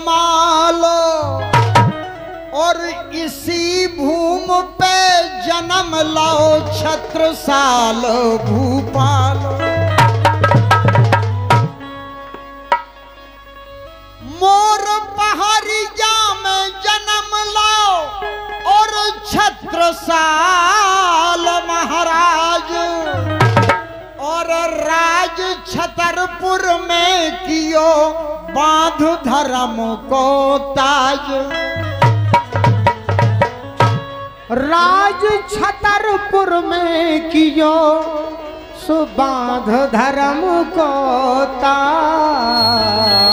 कमाल। और इसी भूम पे जन्म लाओ छत्रसाल भूपाल। छतरपुर में कियो, बाँध धर्म को ताज। राज छतरपुर में कियो, सुबांध धर्म को ताज।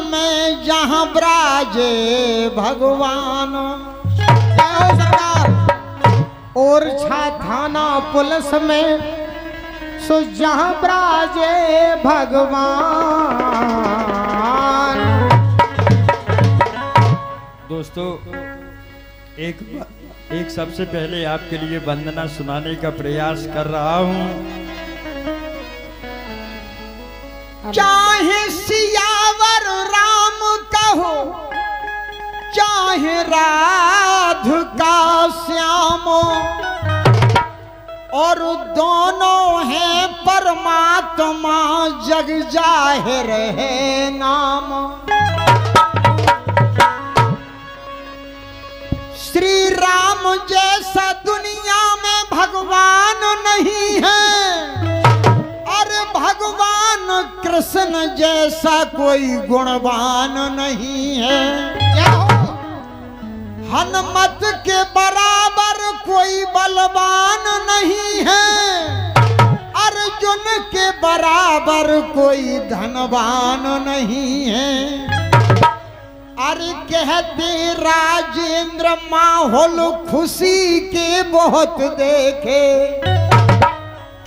में जहाँ ब्राजे भगवान। और छा थाना पुलिस में सो जहाँ ब्राजे भगवान। दोस्तों एक एक सबसे पहले आपके लिए वंदना सुनाने का प्रयास कर रहा हूँ। चाहे सियावर राम कहो, चाहे राधिका श्याम। और दोनों हैं परमात्मा, जग ज़ाहिर है नाम। श्री राम जैसा कृष्ण जैसा कोई गुणवान नहीं है। हनुमत के बराबर कोई बलवान नहीं है। अर्जुन के बराबर कोई धनवान नहीं है। अरे कहते राजेंद्र माहौल खुशी के बहुत देखे।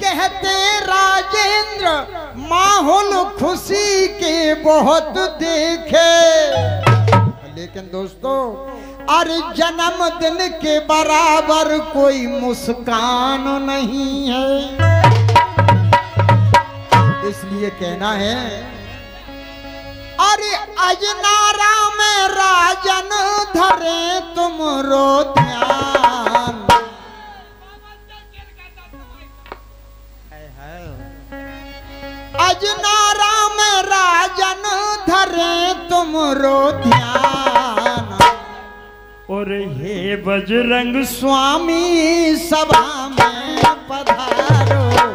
कहते राजेंद्र माहौल खुशी के बहुत देखे। लेकिन दोस्तों अरे जन्मदिन के बराबर कोई मुस्कान नहीं है। इसलिए कहना है, अरे अजनारा में राजन धरे तुम रो ध्यान अजनारा राम राजन धरे तुम रो ध्यान। और हे बजरंग स्वामी सभा में पधारो।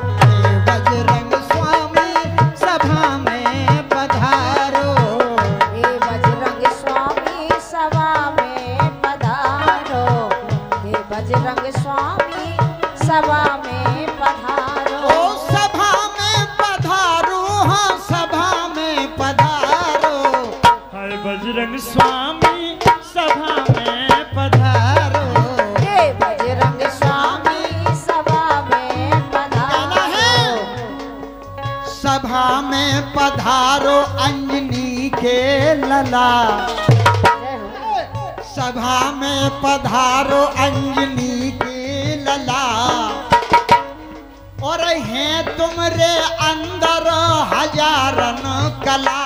बजरंग स्वामी सभा में पधारो। हे बजरंग स्वामी सभा में है पधारो। सभा में पधारो अंजनी के लला। सभा में पधारो अंजनी के लला। और हैं तुमरे अंदर हजारन कला।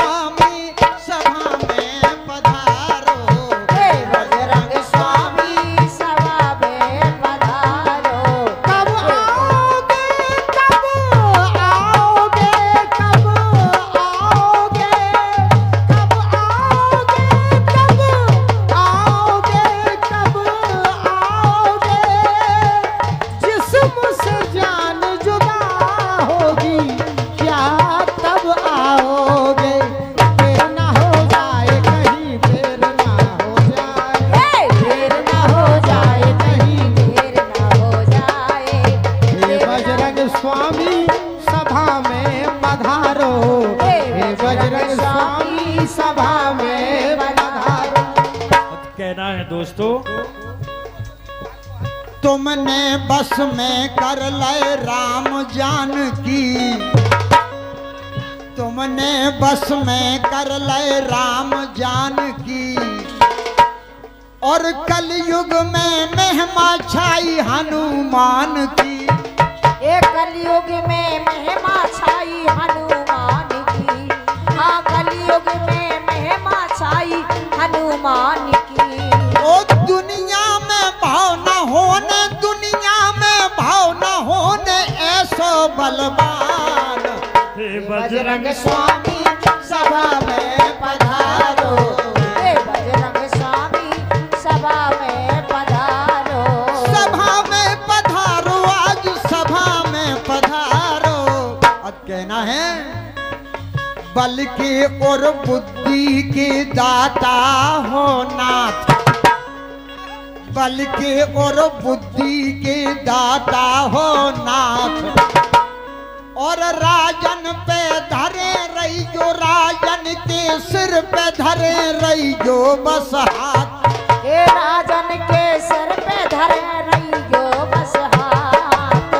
दोस्तों। तुमने बस में कर ले राम जान की। तुमने बस में कर ले राम जान की। और कलयुग में मेहमा छाई हनुमान की। एक कलयुग में महिमा छाई हनुमान की। हाँ कलयुग में महिमा छाई हनुमान ऐसो बलवान हे बजरंग बजरंग स्वामी सभा में पधारो। हे बजरंग स्वामी सभा में पधारो। सभा में पधारो आज सभा में पधारो। अब कहना है बल के और बुद्धि के दाता हो नाथ। बल के और बुद्धि के दाता हो नाथ। और राजन पे धरे रही जो राजन के सिर पे धरे रही जो बस हाथ। हे राजन के सिर पे धरे रहियो बस हाथ।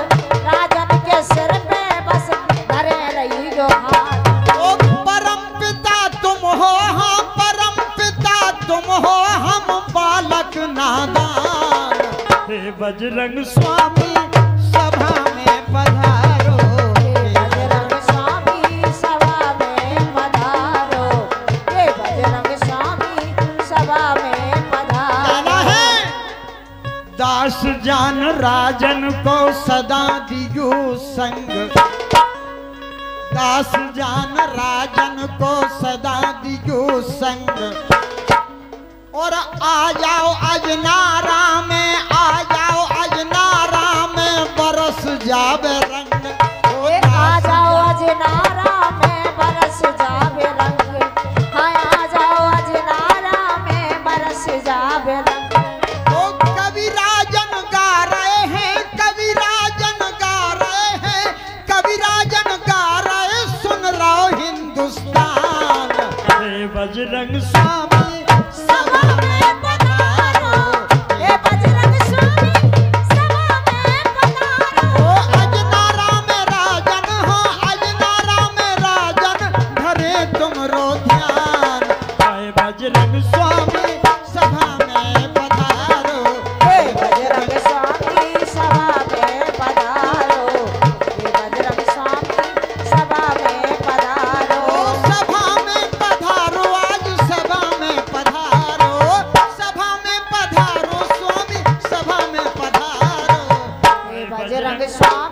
राजन के सिर पे बस धरे रहियो हाथ। ओ परम पिता तुम हो हाँ परम पिता तुम हो हम बालक नादान। हे बजरंग स्वामी दास जान राजन को सदा दियो संग। दास जान राजन को सदा दियो संग। और आ जाओ अजनारा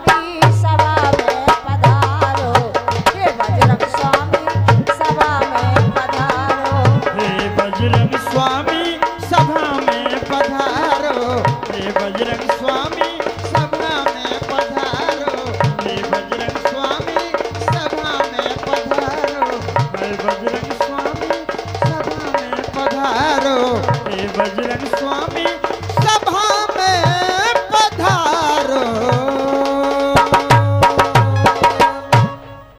Sabi, sabi.